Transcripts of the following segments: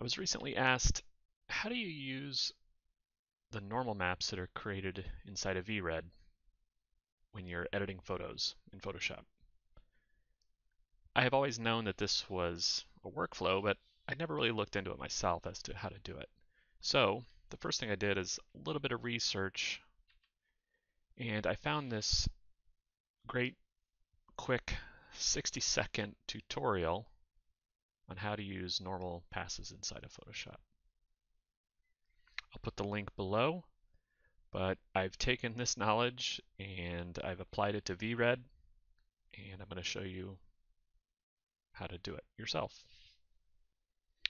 I was recently asked, how do you use the normal maps that are created inside of VRED when you're editing photos in Photoshop? I have always known that this was a workflow, but I never really looked into it myself as to how to do it. So the first thing I did is a little bit of research and I found this great quick 60 second tutorial on how to use normal passes inside of Photoshop. I'll put the link below, but I've taken this knowledge and I've applied it to VRED, and I'm going to show you how to do it yourself.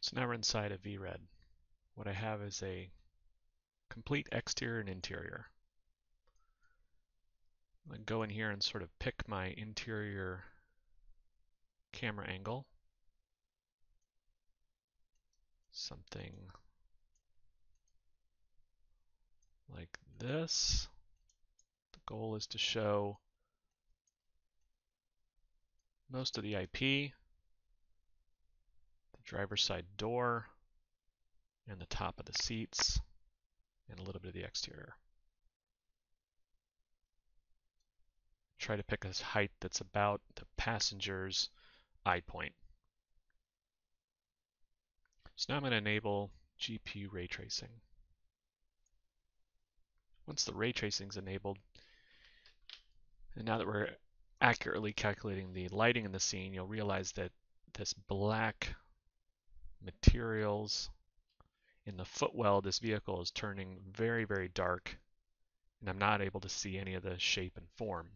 So now we're inside of VRED. What I have is a complete exterior and interior. I'm going to go in here and sort of pick my interior camera angle. Something like this. The goal is to show most of the IP, the driver's side door, and the top of the seats, and a little bit of the exterior. Try to pick a height that's about the passenger's eye point. So now I'm going to enable GPU ray tracing. Once the ray tracing is enabled, and now that we're accurately calculating the lighting in the scene, you'll realize that this black materials in the footwell of this vehicle is turning very, very dark, and I'm not able to see any of the shape and form.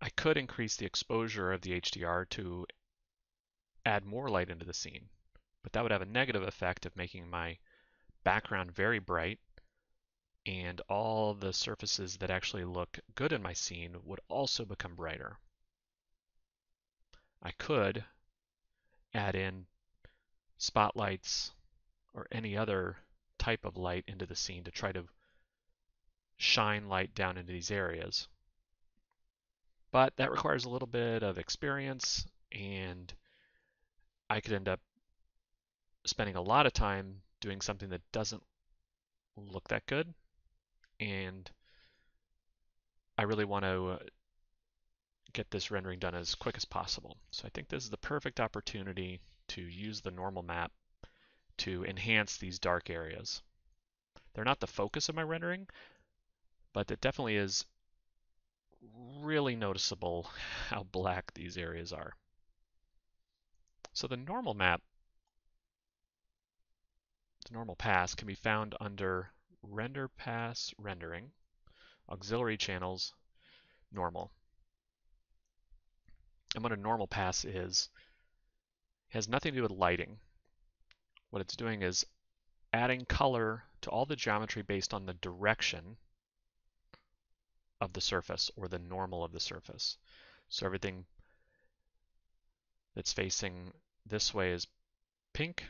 I could increase the exposure of the HDR to add more light into the scene, but that would have a negative effect of making my background very bright and all the surfaces that actually look good in my scene would also become brighter. I could add in spotlights or any other type of light into the scene to try to shine light down into these areas. But that requires a little bit of experience and I could end up spending a lot of time doing something that doesn't look that good. And I really want to uh, get this rendering done as quick as possible. So I think this is the perfect opportunity to use the normal map to enhance these dark areas. They're not the focus of my rendering, but it definitely is really noticeable how black these areas are. So the normal map, the normal pass can be found under Render Pass Rendering, Auxiliary Channels, Normal. And what a normal pass is, has nothing to do with lighting. What it's doing is adding color to all the geometry based on the direction of the surface or the normal of the surface. So everything that's facing this way is pink,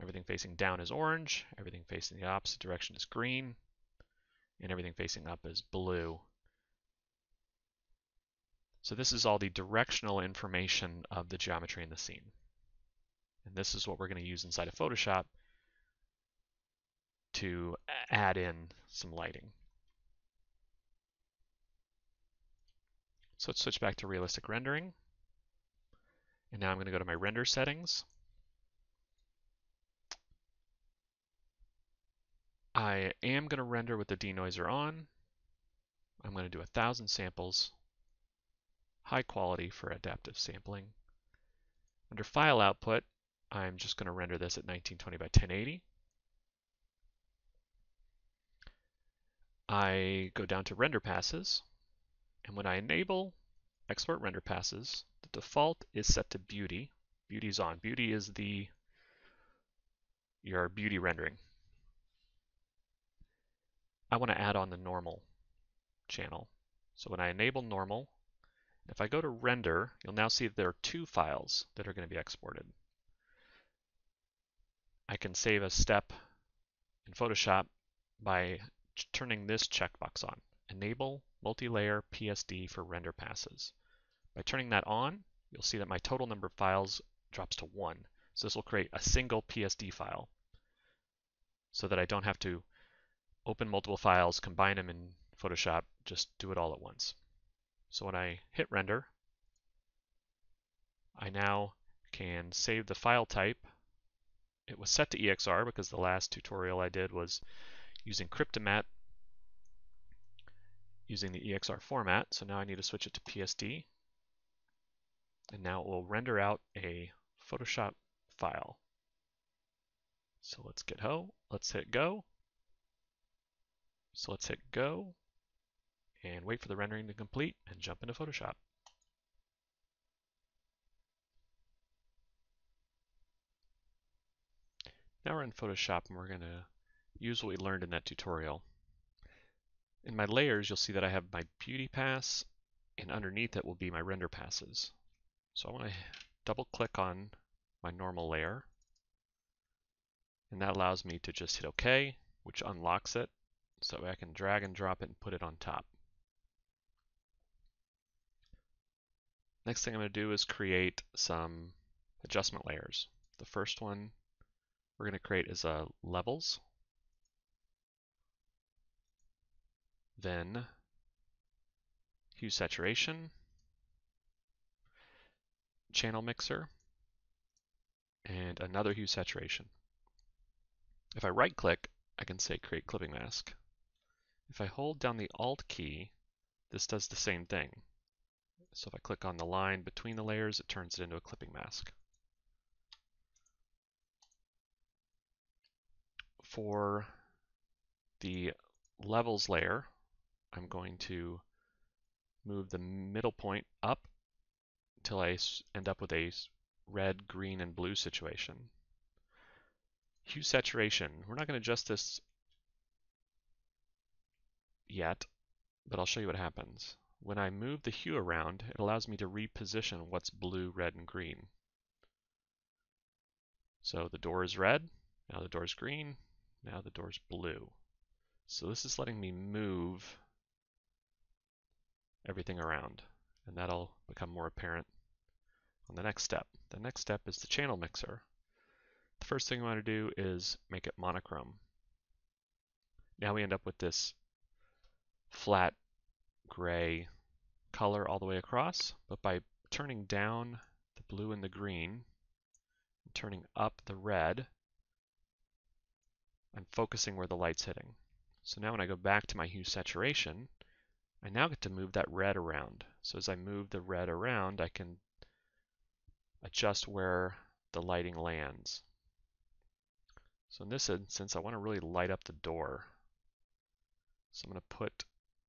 everything facing down is orange, everything facing the opposite direction is green, and everything facing up is blue. So this is all the directional information of the geometry in the scene. And this is what we're going to use inside of Photoshop to add in some lighting. So let's switch back to realistic rendering. And now I'm going to go to my render settings. I am going to render with the denoiser on. I'm going to do a thousand samples, high quality for adaptive sampling. Under file output, I'm just going to render this at 1920 by 1080. I go down to render passes, and when I enable export render passes, the default is set to beauty. Beauty is on. Beauty is the your beauty rendering. I want to add on the normal channel. So when I enable normal, if I go to render, you'll now see there are two files that are going to be exported. I can save a step in Photoshop by turning this checkbox on. Enable multi-layer PSD for render passes. By turning that on, you'll see that my total number of files drops to one. So this will create a single PSD file so that I don't have to open multiple files, combine them in Photoshop, just do it all at once. So when I hit render, I now can save the file type. It was set to EXR because the last tutorial I did was using Cryptomatte using the EXR format. So now I need to switch it to PSD. And now it will render out a Photoshop file. So let's get ho, let's hit go. So let's hit go and wait for the rendering to complete and jump into Photoshop. Now we're in Photoshop and we're going to use what we learned in that tutorial. In my layers, you'll see that I have my beauty pass and underneath it will be my render passes. So I want to double click on my normal layer and that allows me to just hit OK, which unlocks it so I can drag and drop it and put it on top. Next thing I'm going to do is create some adjustment layers. The first one we're going to create is a levels. Then hue saturation, channel mixer, and another hue saturation. If I right click, I can say create clipping mask. If I hold down the Alt key, this does the same thing. So if I click on the line between the layers, it turns it into a clipping mask. For the levels layer, I'm going to move the middle point up until I end up with a red, green, and blue situation. Hue saturation, we're not going to adjust this yet, but I'll show you what happens. When I move the hue around, it allows me to reposition what's blue, red, and green. So the door is red, now the door is green, now the door is blue. So this is letting me move everything around, and that'll become more apparent on the next step. The next step is the channel mixer. The first thing we want to do is make it monochrome. Now we end up with this flat gray color all the way across, but by turning down the blue and the green, and turning up the red, I'm focusing where the light's hitting. So now when I go back to my hue saturation, I now get to move that red around. So as I move the red around, I can adjust where the lighting lands. So in this instance, I want to really light up the door. So I'm going to put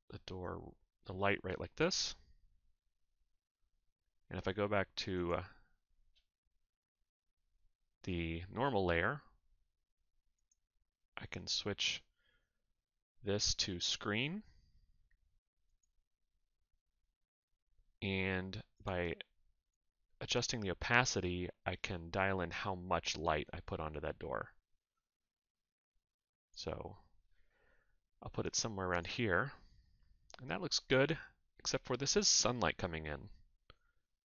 the door, the light right like this. And if I go back to uh, the normal layer, I can switch this to screen. And by adjusting the opacity, I can dial in how much light I put onto that door. So I'll put it somewhere around here. And that looks good, except for this is sunlight coming in.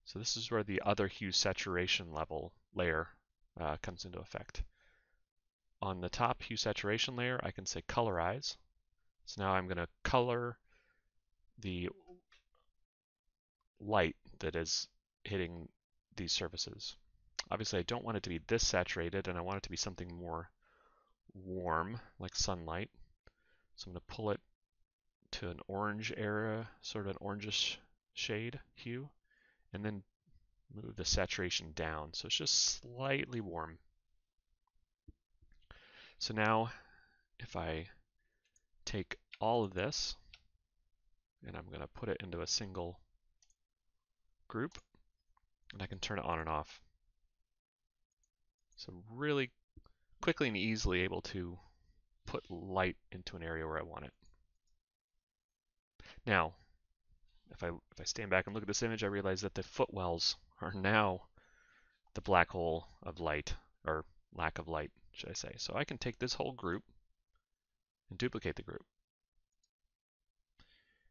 So this is where the other hue saturation level layer uh, comes into effect. On the top hue saturation layer, I can say colorize. So now I'm going to color the light that is hitting these surfaces. Obviously, I don't want it to be this saturated, and I want it to be something more warm, like sunlight. So I'm going to pull it to an orange area, sort of an orangish shade hue, and then move the saturation down. So it's just slightly warm. So now if I take all of this and I'm going to put it into a single group and I can turn it on and off. So really quickly and easily able to put light into an area where I want it. Now, if I, if I stand back and look at this image, I realize that the footwells are now the black hole of light, or lack of light, should I say. So I can take this whole group and duplicate the group.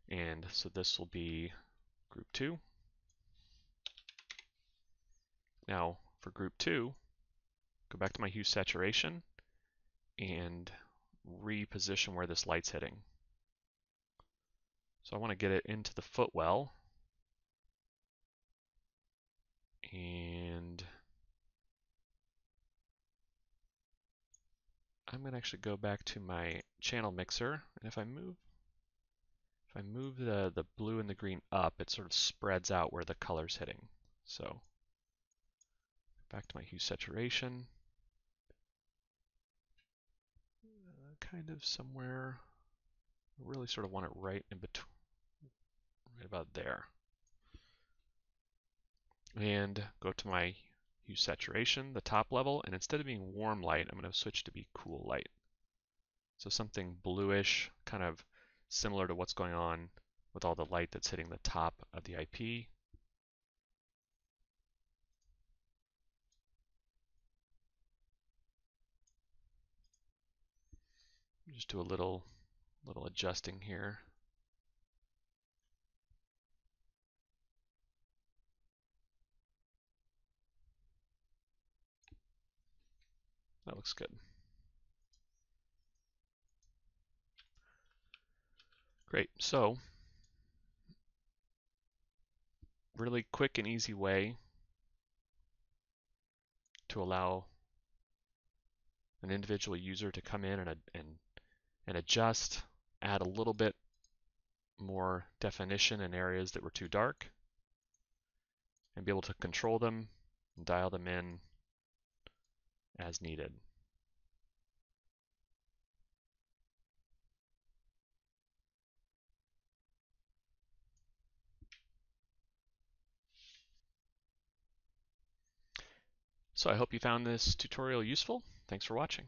And so this will be group 2. Now for group two, go back to my hue saturation and reposition where this light's hitting. So I want to get it into the footwell. And I'm going to actually go back to my channel mixer. And if I move if I move the, the blue and the green up, it sort of spreads out where the color's hitting. So back to my hue saturation. Uh, kind of somewhere, I really sort of want it right in between, right about there. And go to my hue saturation, the top level, and instead of being warm light, I'm going to switch to be cool light. So something bluish, kind of similar to what's going on with all the light that's hitting the top of the IP. Just do a little, little adjusting here. That looks good. Great, so really quick and easy way to allow an individual user to come in and, and, and adjust, add a little bit more definition in areas that were too dark, and be able to control them and dial them in as needed. So I hope you found this tutorial useful. Thanks for watching.